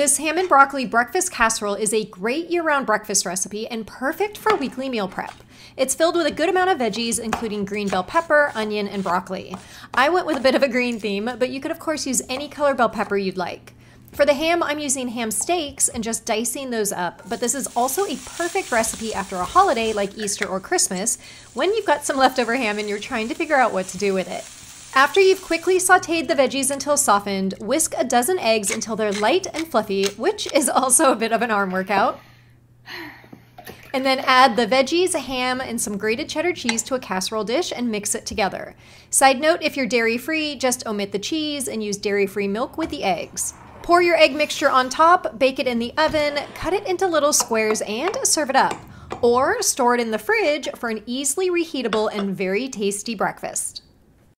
This ham and broccoli breakfast casserole is a great year round breakfast recipe and perfect for weekly meal prep. It's filled with a good amount of veggies, including green bell pepper, onion, and broccoli. I went with a bit of a green theme, but you could, of course, use any color bell pepper you'd like. For the ham, I'm using ham steaks and just dicing those up, but this is also a perfect recipe after a holiday like Easter or Christmas when you've got some leftover ham and you're trying to figure out what to do with it. After you've quickly sauteed the veggies until softened, whisk a dozen eggs until they're light and fluffy, which is also a bit of an arm workout. And then add the veggies, ham, and some grated cheddar cheese to a casserole dish and mix it together. Side note if you're dairy free, just omit the cheese and use dairy free milk with the eggs. Pour your egg mixture on top, bake it in the oven, cut it into little squares, and serve it up. Or store it in the fridge for an easily reheatable and very tasty breakfast.